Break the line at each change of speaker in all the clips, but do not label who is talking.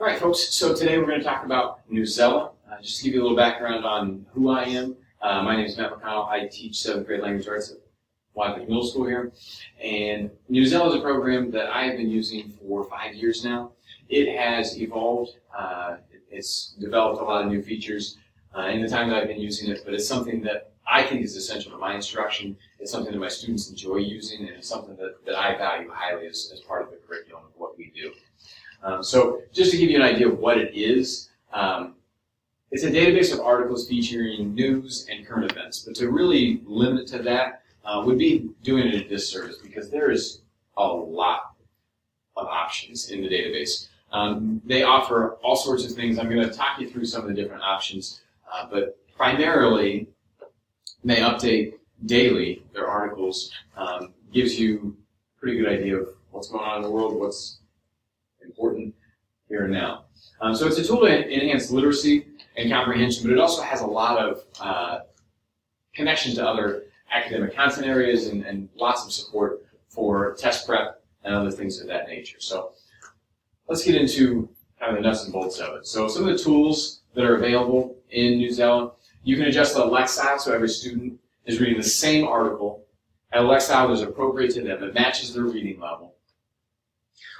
All right, folks, so today we're going to talk about Newsela. Uh, just to give you a little background on who I am, uh, my name is Matt McConnell. I teach 7th grade language arts at Wycliffe Middle School here. And Newsela is a program that I have been using for five years now. It has evolved. Uh, it's developed a lot of new features uh, in the time that I've been using it, but it's something that I think is essential to my instruction. It's something that my students enjoy using, and it's something that, that I value highly as, as part of the curriculum of what we do. Um, so just to give you an idea of what it is, um, it's a database of articles featuring news and current events. But to really limit to that uh, would be doing it a disservice because there is a lot of options in the database. Um, they offer all sorts of things. I'm going to talk you through some of the different options, uh, but primarily they update daily their articles. Um, gives you a pretty good idea of what's going on in the world, what's important here and now. Um, so it's a tool to enhance literacy and comprehension, but it also has a lot of uh, connections to other academic content areas and, and lots of support for test prep and other things of that nature. So let's get into kind of the nuts and bolts of it. So some of the tools that are available in Newsela, you can adjust the lexile so every student is reading the same article at a lexile that is appropriate to them, that matches their reading level,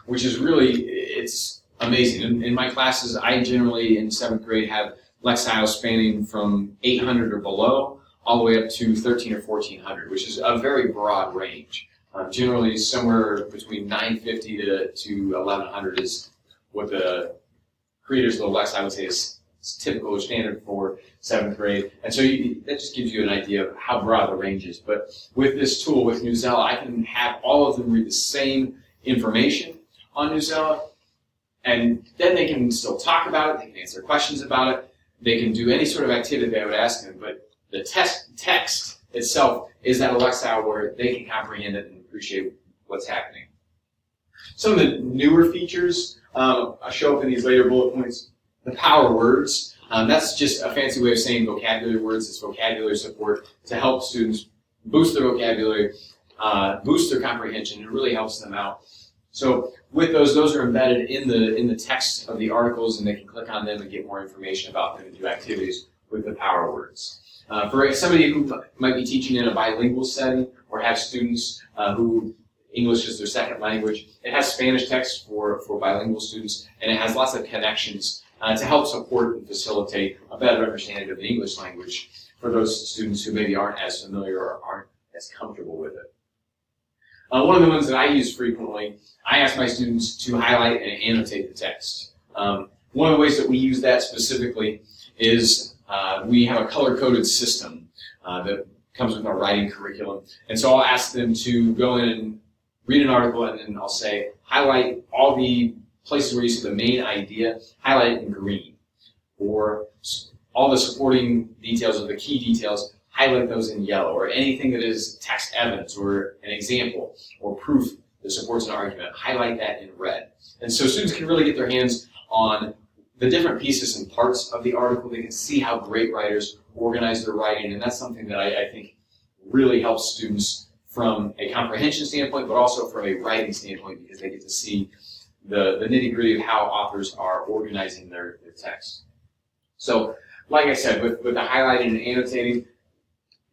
which is really, it's amazing. In, in my classes, I generally, in seventh grade, have lexiles spanning from 800 or below all the way up to 13 or 1400, which is a very broad range. Uh, generally, somewhere between 950 to, to 1100 is what the creators of the lexile would say is, typical or standard for seventh grade. And so you, that just gives you an idea of how broad the range is. But with this tool, with Newsela, I can have all of them read the same information on Newsela, and then they can still talk about it, they can answer questions about it, they can do any sort of activity I would ask them, but the test text itself is that lexile where they can comprehend it and appreciate what's happening. Some of the newer features um, I show up in these later bullet points. The power words. Um, that's just a fancy way of saying vocabulary words. It's vocabulary support to help students boost their vocabulary, uh, boost their comprehension. It really helps them out. So with those, those are embedded in the in the text of the articles, and they can click on them and get more information about them and do activities with the power words. Uh, for somebody who might be teaching in a bilingual setting or have students uh, who English is their second language, it has Spanish text for, for bilingual students, and it has lots of connections uh, to help support and facilitate a better understanding of the English language for those students who maybe aren't as familiar or aren't as comfortable with it. Uh, one of the ones that I use frequently, I ask my students to highlight and annotate the text. Um, one of the ways that we use that specifically is uh, we have a color-coded system uh, that comes with our writing curriculum. And so I'll ask them to go in and read an article, and then I'll say, highlight all the places where you see the main idea, highlight it in green. Or all the supporting details or the key details, highlight those in yellow, or anything that is text evidence or an example or proof that supports an argument, highlight that in red. And so students can really get their hands on the different pieces and parts of the article. They can see how great writers organize their writing, and that's something that I, I think really helps students from a comprehension standpoint, but also from a writing standpoint because they get to see the, the nitty gritty of how authors are organizing their, their text. So, like I said, with, with the highlighting and annotating,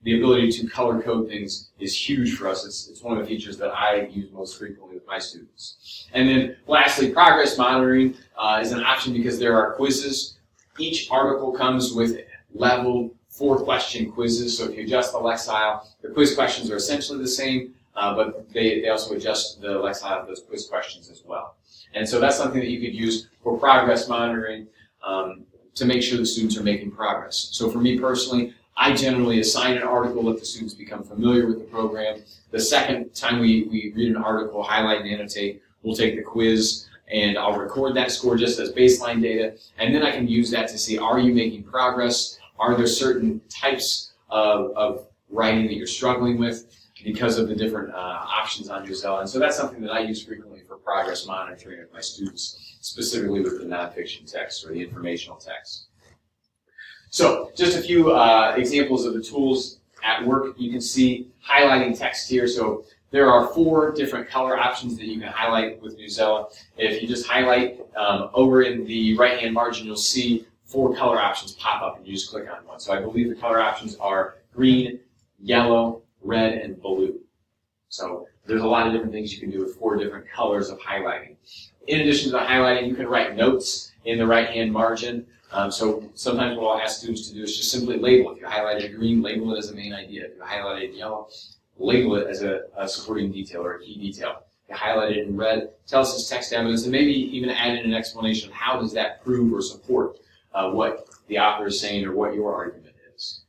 the ability to color code things is huge for us. It's, it's one of the features that I use most frequently with my students. And then lastly, progress monitoring uh, is an option because there are quizzes. Each article comes with level four question quizzes. So if you adjust the Lexile, the quiz questions are essentially the same, uh, but they, they also adjust the Lexile of those quiz questions as well. And so that's something that you could use for progress monitoring um, to make sure the students are making progress. So for me personally, I generally assign an article, let the students become familiar with the program. The second time we, we read an article, highlight and annotate, we'll take the quiz and I'll record that score just as baseline data. And then I can use that to see, are you making progress? Are there certain types of, of writing that you're struggling with because of the different uh, options on Newsela? And so that's something that I use frequently for progress monitoring of my students, specifically with the nonfiction text or the informational text. So just a few uh, examples of the tools at work. You can see highlighting text here. So there are four different color options that you can highlight with Newsela. If you just highlight um, over in the right-hand margin, you'll see four color options pop up and you just click on one. So I believe the color options are green, yellow, red, and blue. So there's a lot of different things you can do with four different colors of highlighting. In addition to the highlighting, you can write notes in the right-hand margin. Um, so sometimes what I'll ask students to do is just simply label. If you highlight highlighted green, label it as a main idea. If you highlight highlighted yellow, label it as a, a supporting detail or a key detail. If you highlight it in red, tell us it's text evidence, and maybe even add in an explanation how does that prove or support uh, what the author is saying or what your argument is.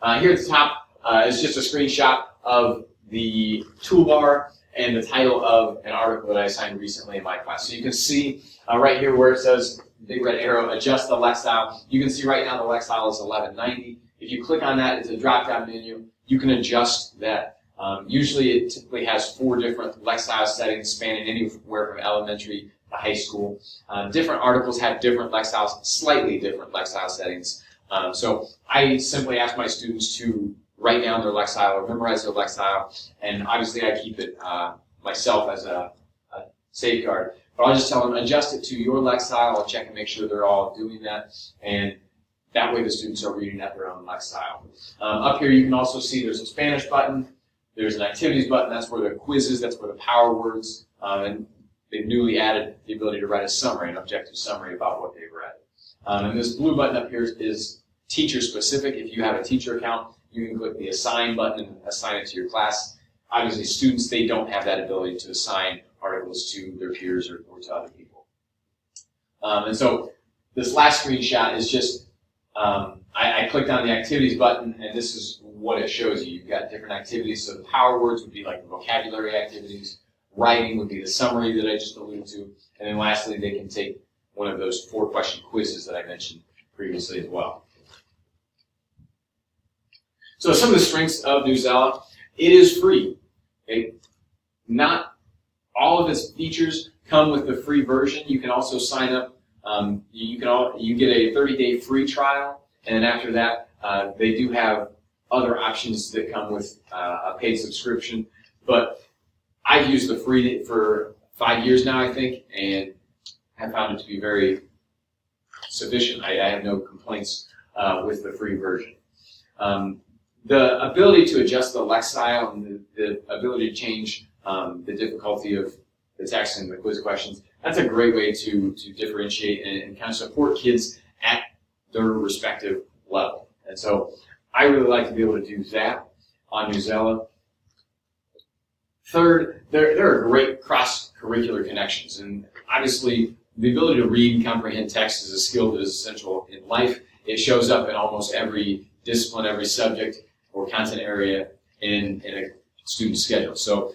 Uh, here at the top uh, is just a screenshot of the toolbar and the title of an article that I assigned recently in my class. So you can see uh, right here where it says big red arrow, adjust the Lexile. You can see right now the Lexile is 1190. If you click on that, it's a drop-down menu. You can adjust that. Um, usually it typically has four different Lexile settings spanning anywhere from elementary to high school. Uh, different articles have different Lexiles, slightly different Lexile settings. Um, so I simply ask my students to write down their Lexile or memorize their Lexile, and obviously I keep it uh, myself as a, a, safeguard. But I'll just tell them, adjust it to your Lexile, I'll check and make sure they're all doing that, and that way the students are reading at their own Lexile. Um, up here you can also see there's a Spanish button, there's an activities button, that's where the quizzes, that's where the power words, um, and they've newly added the ability to write a summary, an objective summary about what they've read. Um, and this blue button up here is teacher specific. If you have a teacher account, you can click the assign button and assign it to your class. Obviously, students, they don't have that ability to assign articles to their peers or, or to other people. Um, and so this last screenshot is just, um, I, I, clicked on the activities button and this is what it shows you. You've got different activities. So the power words would be like the vocabulary activities. Writing would be the summary that I just alluded to. And then lastly, they can take one of those four question quizzes that I mentioned previously as well. So some of the strengths of Newsela, it is free. Not all of its features come with the free version. You can also sign up. Um, you can all, you get a 30-day free trial, and then after that, uh, they do have other options that come with uh, a paid subscription. But I've used the free for five years now, I think, and have found it to be very sufficient. I, I have no complaints uh, with the free version. Um, the ability to adjust the Lexile and the, the ability to change um, the difficulty of the text and the quiz questions, that's a great way to, to differentiate and, and kind of support kids at their respective level. And so I really like to be able to do that on Newsela. Third, there, there are great cross-curricular connections. And obviously, the ability to read and comprehend text is a skill that is essential in life. It shows up in almost every discipline, every subject or content area in, in a student schedule. So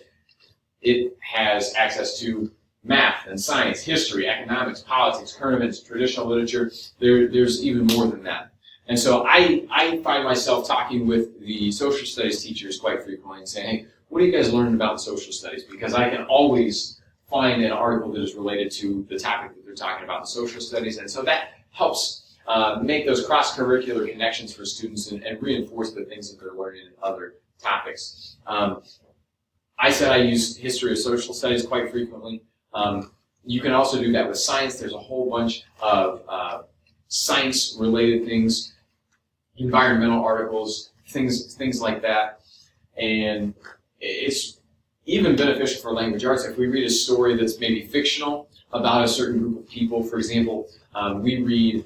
it has access to math and science, history, economics, politics, current events, traditional literature. There, there's even more than that. And so I, I find myself talking with the social studies teachers quite frequently and saying, hey, what are you guys learning about social studies? Because I can always find an article that is related to the topic that they're talking about in social studies. And so that helps uh, make those cross-curricular connections for students and, and, reinforce the things that they're learning in other topics. Um, I said I use history or social studies quite frequently. Um, you can also do that with science. There's a whole bunch of uh, science-related things, environmental articles, things things like that, and it's even beneficial for language arts if we read a story that's maybe fictional about a certain group of people. For example, um, we read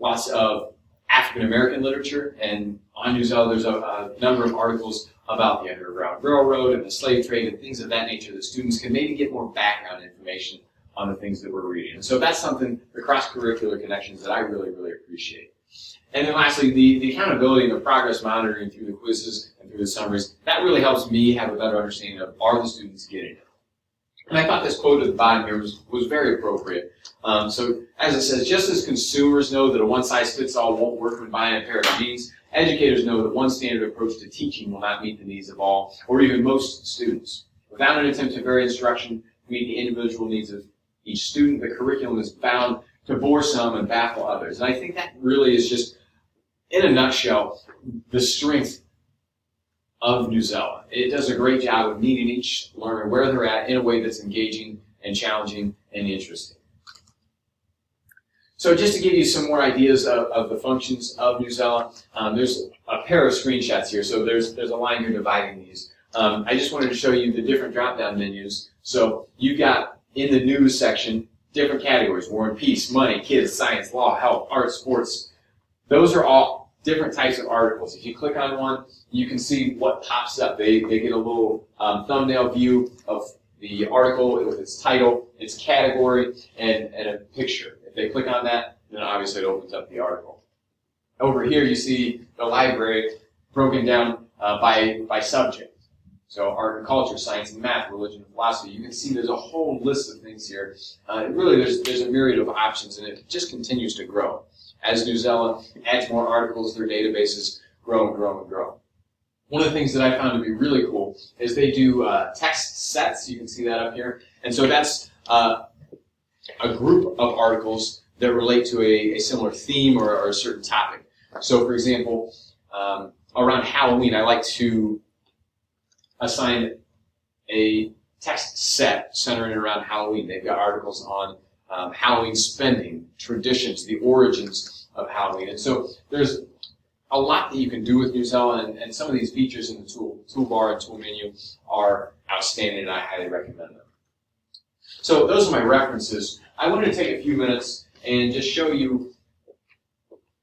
lots of African American literature, and on Newsela there's a, a, number of articles about the Underground Railroad and the slave trade and things of that nature that students can maybe get more background information on the things that we're reading. And so that's something, the cross-curricular connections that I really, really appreciate. And then lastly, the, the accountability and the progress monitoring through the quizzes and through the summaries, that really helps me have a better understanding of are the students getting it. And I thought this quote at the bottom here was, was very appropriate. Um, so, as it says, just as consumers know that a one-size-fits-all won't work when buying a pair of jeans, educators know that one standard approach to teaching will not meet the needs of all, or even most students. Without an attempt to vary instruction to meet the individual needs of each student, the curriculum is bound to bore some and baffle others. And I think that really is just, in a nutshell, the strength of Newsela. It does a great job of meeting each learner where they're at in a way that's engaging and challenging and interesting. So just to give you some more ideas of, of the functions of Newsela, um, there's a pair of screenshots here. So there's, there's a line here dividing these. Um, I just wanted to show you the different drop-down menus. So you got in the news section, different categories, war and peace, money, kids, science, law, health, art, sports. Those are all different types of articles. If you click on one, you can see what pops up. They, they get a little um, thumbnail view of the article with its title, its category, and, and a picture. If they click on that, then obviously it opens up the article. Over here you see the library broken down uh, by, by subject. So art and culture, science and math, religion and philosophy. You can see there's a whole list of things here. Uh, really, there's, there's a myriad of options, and it just continues to grow. As Newsela adds more articles, their databases grow and grow and grow. One of the things that I found to be really cool is they do uh, text sets. You can see that up here. And so that's uh, a group of articles that relate to a, a similar theme or, or, a certain topic. So, for example, um, around Halloween, I like to assign a text set centering around Halloween. They've got articles on um, Halloween spending, traditions, the origins of Halloween. And so there's a lot that you can do with Newsela, and, and some of these features in the tool, toolbar and tool menu are outstanding, and I highly recommend them. So those are my references. I wanted to take a few minutes and just show you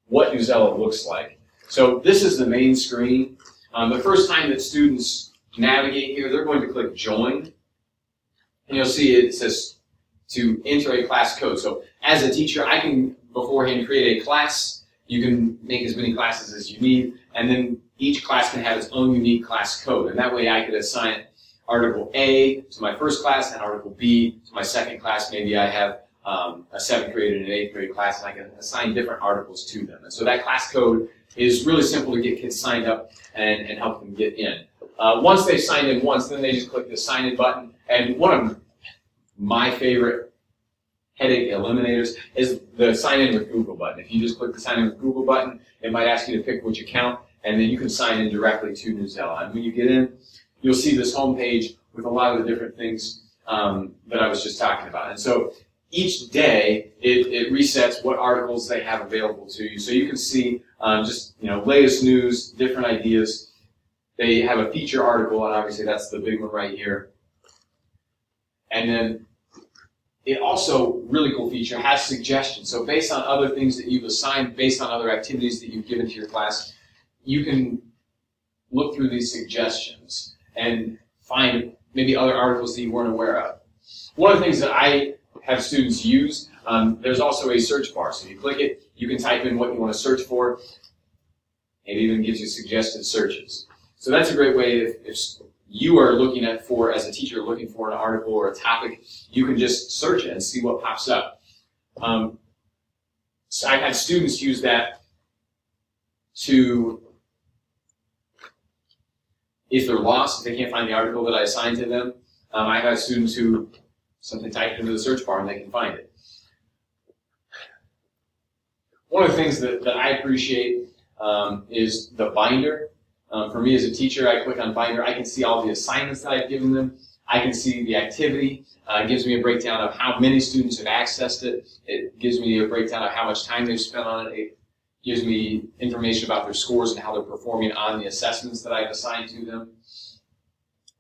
what Newsela looks like. So this is the main screen. Um, the first time that students navigate here, they're going to click Join, and you'll see it says to enter a class code. So as a teacher, I can beforehand create a class. You can make as many classes as you need, and then each class can have its own unique class code. And that way I could assign Article A to my first class and Article B to my second class. Maybe I have um, a seventh grade and an eighth grade class, and I can assign different articles to them. And so that class code is really simple to get kids signed up and, and help them get in. Uh, once they've signed in once, then they just click the sign in button. And one of my favorite headache eliminators is the sign in with Google button. If you just click the sign in with Google button, it might ask you to pick which account, and then you can sign in directly to Newsela. And when you get in, you'll see this home page with a lot of the different things um, that I was just talking about. And so each day, it, it, resets what articles they have available to you. So you can see um, just you know latest news, different ideas. They have a feature article, and obviously that's the big one right here. And then it also, really cool feature, has suggestions. So based on other things that you've assigned, based on other activities that you've given to your class, you can look through these suggestions and find maybe other articles that you weren't aware of. One of the things that I have students use, um, there's also a search bar. So you click it, you can type in what you want to search for. It even gives you suggested searches. So that's a great way if, if you are looking at for, as a teacher, looking for an article or a topic, you can just search it and see what pops up. Um, so I've had students use that to, if they're lost, if they can't find the article that I assigned to them, um, I've had students who simply type into the search bar and they can find it. One of the things that, that I appreciate um, is the binder. Um, for me as a teacher, I click on Binder. I can see all the assignments that I've given them. I can see the activity. Uh, it gives me a breakdown of how many students have accessed it. It gives me a breakdown of how much time they've spent on it. It gives me information about their scores and how they're performing on the assessments that I've assigned to them.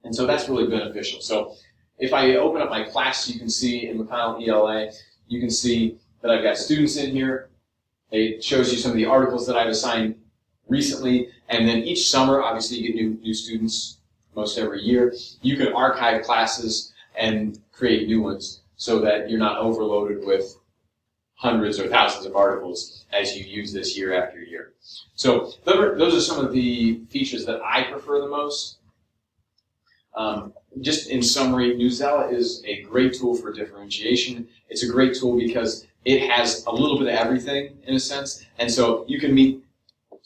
And so that's really beneficial. So if I open up my class, you can see in McConnell ELA, you can see that I've got students in here. It shows you some of the articles that I've assigned recently, and then each summer, obviously you get new, new students most every year. You can archive classes and create new ones so that you're not overloaded with hundreds or thousands of articles as you use this year after year. So those are some of the features that I prefer the most. Um, just in summary, Newsela is a great tool for differentiation. It's a great tool because it has a little bit of everything in a sense, and so you can meet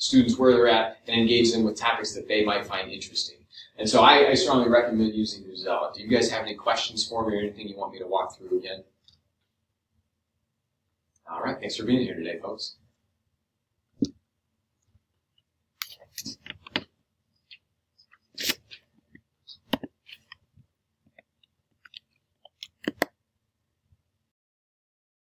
students where they're at and engage them with topics that they might find interesting. And so I, I strongly recommend using Newsela. Do you guys have any questions for me or anything you want me to walk through again? All right, thanks for being here today, folks.